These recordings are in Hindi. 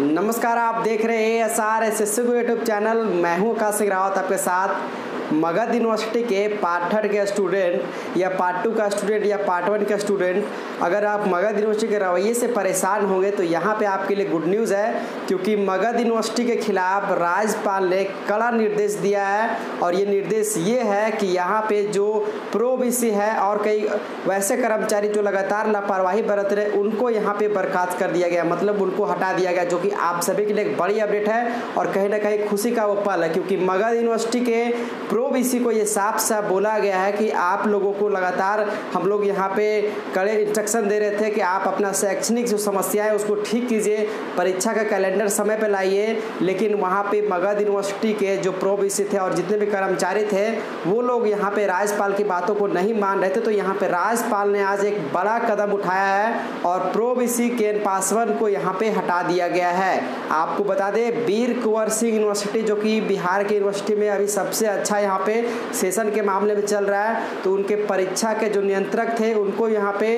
नमस्कार, आप देख रहे हैं S R S S YouTube channel मैं हूँ काशिक रावत, आपके साथ मगध यूनिवर्सिटी के पार्ट थर्ड के स्टूडेंट या पार्ट टू का स्टूडेंट या पार्ट वन का स्टूडेंट अगर आप मगध यूनिवर्सिटी के रवैये से परेशान होंगे तो यहाँ पे आपके लिए गुड न्यूज़ है, क्योंकि मगध यूनिवर्सिटी के खिलाफ राज्यपाल ने कड़ा निर्देश दिया है। और ये निर्देश ये है कि यहाँ पे जो प्रो बी है और कई वैसे कर्मचारी जो लगातार लापरवाही बरत रहे, उनको यहाँ पे बर्खास्त कर दिया गया। मतलब उनको हटा दिया गया, जो कि आप सभी के लिए एक बड़ी अपडेट है और कहीं ना कहीं खुशी का वो पल है, क्योंकि मगध यूनिवर्सिटी के प्रो बी को ये साफ़ साफ़ बोला गया है कि आप लोगों को लगातार हम लोग यहाँ पे कड़े इंस्ट्रक्शन दे रहे थे कि आप अपना शैक्षणिक जो समस्या है उसको ठीक कीजिए, परीक्षा का कैलेंडर समय पर लाइए, लेकिन वहाँ पे मगध यूनिवर्सिटी के जो प्रो बी थे और जितने भी कर्मचारी थे, वो लोग यहाँ पे राज्यपाल की बातों को नहीं मान रहे थे। तो यहाँ पे राज्यपाल ने आज एक बड़ा कदम उठाया है और pro V C Ken Paswan को यहाँ पे हटा दिया गया है। आपको बता दें, वीर कुंवर सिंह यूनिवर्सिटी जो कि बिहार की यूनिवर्सिटी में अभी सबसे अच्छा यहाँ पे सेशन के मामले में चल रहा है तो उनके परीक्षा के जो नियंत्रक थे, उनको यहाँ पे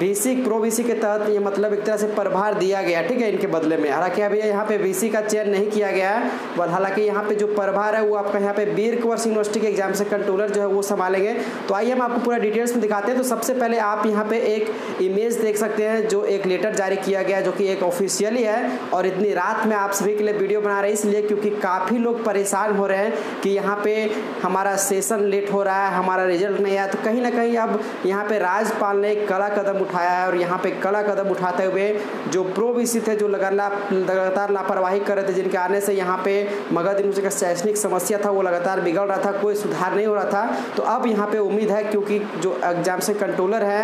बीसी प्रो बीसी के तहत ये मतलब एक तरह से प्रभार दिया गया, ठीक है, इनके बदले में। हालाँकि अभी यहाँ पे बीसी का चयन नहीं किया गया है बल हालाँकि यहाँ पे जो प्रभार है वो आपका यहाँ पे बीर कुंवर यूनिवर्सिटी के एग्ज़ाम से कंट्रोलर जो है वो संभालेंगे। तो आइए हम आपको पूरा डिटेल्स में दिखाते हैं। तो सबसे पहले आप यहाँ पे एक इमेज देख सकते हैं, जो एक लेटर जारी किया गया जो कि एक ऑफिशियली है, और इतनी रात में आप सभी के लिए वीडियो बना रहे इसलिए क्योंकि काफ़ी लोग परेशान हो रहे हैं कि यहाँ पे हमारा सेशन लेट हो रहा है, हमारा रिज़ल्ट नहीं आया। तो कहीं ना कहीं अब यहाँ पे राज्यपाल ने कड़ा कदम उठाया है और यहाँ पे कड़ा कदम उठाते हुए जो प्रो बी थे, जो लगातार लापरवाही कर रहे थे, जिनके आने से यहाँ पे मगध यूनिवर्सिटी का शैक्षणिक समस्या था, वो लगातार बिगड़ रहा था, कोई सुधार नहीं हो रहा था। तो अब यहाँ पे उम्मीद है, क्योंकि जो एग्ज़ाम से कंट्रोलर है,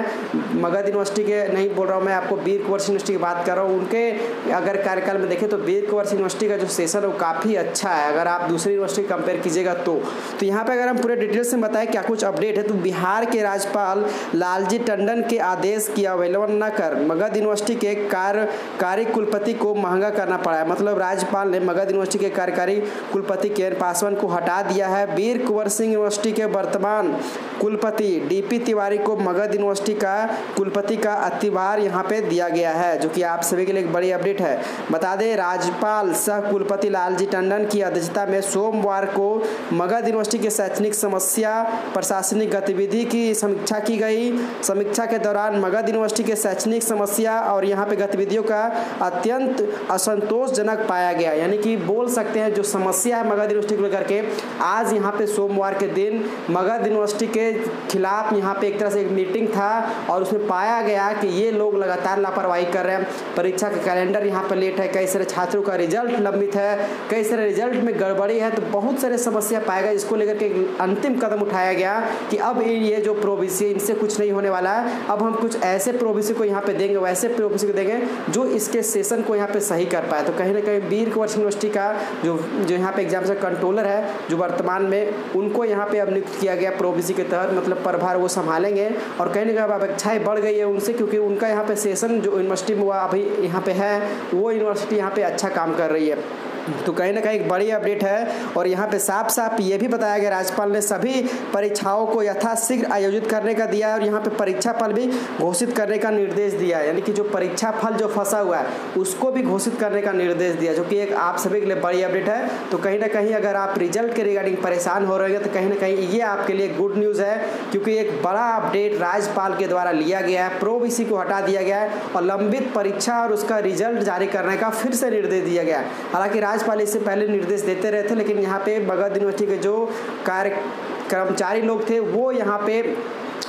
मगध यूनिवर्सिटी के, नहीं बोल रहा हूँ मैं आपको बीर कुंवर यूनिवर्सिटी की बात कर रहा हूँ, उनके अगर कार्यकाल में देखें तो बीर कुंवर यूनिवर्सिटी का जो सेशन है, वो काफ़ी अच्छा है। अगर आप दूसरी यूनिवर्सिटी कंपेयर कीजिएगा तो। तो यहाँ पे अगर हम पूरे डिटेल्स में बताएँ, क्या कुछ अपडेट है? तो बिहार के राज्यपाल लालजी टंडन के आदेश की अवेलेबल न कर। मगध यूनिवर्सिटी के कार्य कार्यकारी कुलपति को महँगा करना पड़ा है। मतलब राज्यपाल ने मगध यूनिवर्सिटी के कार्यकारी कुलपति के पासवान को हटा दिया है। वीर कुंवर सिंह यूनिवर्सिटी के वर्तमान कुलपति डीपी तिवारी को मगध यूनिवर्सिटी का कुलपति का अतिभार यहाँ पे दिया गया है, जो कि आप सभी के लिए एक बड़ी अपडेट है। बता दें, राज्यपाल सह कुलपति लालजी टंडन की अध्यक्षता में सोमवार को मगध यूनिवर्सिटी के शैक्षणिक समस्या प्रशासनिक गतिविधि की समीक्षा की गई। समीक्षा के दौरान मगध यूनिवर्सिटी के शैक्षणिक समस्या और यहाँ पे गतिविधियों का अत्यंत असंतोषजनक पाया गया। यानी कि बोल सकते हैं, जो समस्या है मगध यूनिवर्सिटी को लेकर के, आज यहाँ पे सोमवार के दिन मगध यूनिवर्सिटी के खिलाफ यहाँ पे एक तरह से एक मीटिंग था और उसमें पाया गया कि ये लोग लगातार लापरवाही कर रहे हैं। परीक्षा का कैलेंडर यहाँ पर लेट है, कई सारे छात्रों का रिज़ल्ट लंबित है, कई सारे रिज़ल्ट में गड़बड़ी है तो बहुत सारे समस्या पाएगा इसको लेकर के अंतिम कदम उठाया गया कि अब ये जो प्रोविसी इनसे कुछ नहीं होने वाला है। अब हम कुछ ऐसे प्रोविसी को यहाँ पे देंगे, वैसे प्रोविसी को देंगे, जो इसके सेशन को यहाँ पे सही कर पाए। तो कहीं ना कहीं बीर कुंवर यूनिवर्सिटी का जो जो यहाँ पे एग्ज़ाम से कंट्रोलर है, जो वर्तमान में उनको यहाँ पे अब नियुक्त किया गया प्रोविसी के तहत मतलब प्रभार वो संभालेंगे और कहीं ना कहीं अब अपेक्षाएँ बढ़ गई है उनसे क्योंकि उनका यहाँ पे सेशन जो यूनिवर्सिटी में हुआ, अभी यहाँ पे है, वो यूनिवर्सिटी यहाँ पे अच्छा काम कर रही है। तो कहीं ना कहीं एक बड़ी अपडेट है और यहाँ पे साफ़ साफ़ ये भी बताया गया, राज्यपाल ने सभी परीक्षाओं को यथाशीघ्र आयोजित करने का दिया है और यहाँ पे परीक्षा फल भी घोषित करने का निर्देश दिया है। यानी कि जो परीक्षा फल जो फंसा हुआ है, उसको भी घोषित करने का निर्देश दिया, जो कि एक आप सभी के लिए बड़ी अपडेट है। तो कहीं ना कहीं अगर आप रिज़ल्ट के रिगार्डिंग परेशान हो रहे हैं तो कहीं ना कहीं ये आपके लिए गुड न्यूज़ है, क्योंकि एक बड़ा अपडेट राज्यपाल के द्वारा लिया गया है प्रो बी को हटा दिया गया है और लंबित परीक्षा और उसका रिज़ल्ट जारी करने का फिर से निर्देश दिया गया है। हालाँकि राज्यपाल इससे पहले निर्देश देते रहे थे, लेकिन यहाँ पे मगध यूनिवर्सिटी के जो कार्य कर्मचारी लोग थे, वो यहाँ पे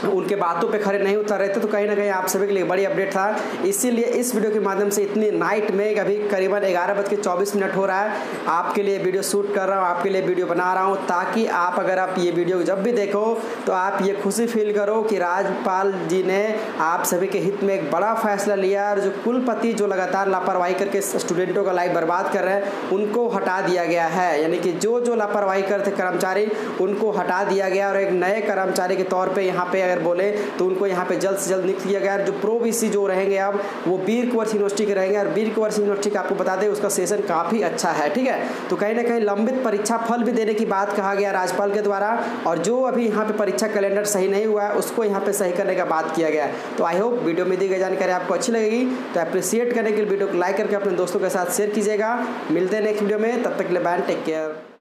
उनके बातों पे खड़े नहीं उतर रहे थे तो कहीं ना कहीं आप सभी के लिए बड़ी अपडेट था। इसीलिए इस वीडियो के माध्यम से इतनी नाइट में अभी करीबन ग्यारह बज के चौबीस मिनट हो रहा है। आपके लिए वीडियो शूट कर रहा हूँ, आपके लिए वीडियो बना रहा हूँ, ताकि आप अगर आप ये वीडियो जब भी देखो तो आप ये खुशी फील करो कि राज्यपाल जी ने आप सभी के हित में एक बड़ा फैसला लिया और जो कुलपति जो लगातार लापरवाही करके स्टूडेंटों का लाइफ बर्बाद कर रहे हैं, उनको हटा दिया गया है। यानी कि जो जो लापरवाही करते कर्मचारी, उनको हटा दिया गया, और एक नए कर्मचारी के तौर पर यहाँ पे अगर बोले तो उनको यहाँ पे जल्द से जल्द नियुक्त किया गया जो प्रो बी जो रहेंगे अब वो बीर कुंवर यूनिवर्सिटी के रहेंगे। और बीर कुंवर यूनिवर्सिटी का आपको बता दें, उसका सेशन काफ़ी अच्छा है, ठीक है? तो कहीं ना कहीं लंबित परीक्षा फल भी देने की बात कहा गया राज्यपाल के द्वारा। और जो अभी यहाँ पे परीक्षा कैलेंडर सही नहीं हुआ है, उसको यहाँ पे सही करने का बात किया गया तो आई होप वीडियो में दी गई जानकारी आपको अच्छी लगेगी। तो अप्रिसिएट करने के लिए वीडियो को लाइक करके अपने दोस्तों के साथ शेयर कीजिएगा। मिलते हैं नेक्स्ट वीडियो में। तब तक लिए बैन टेक केयर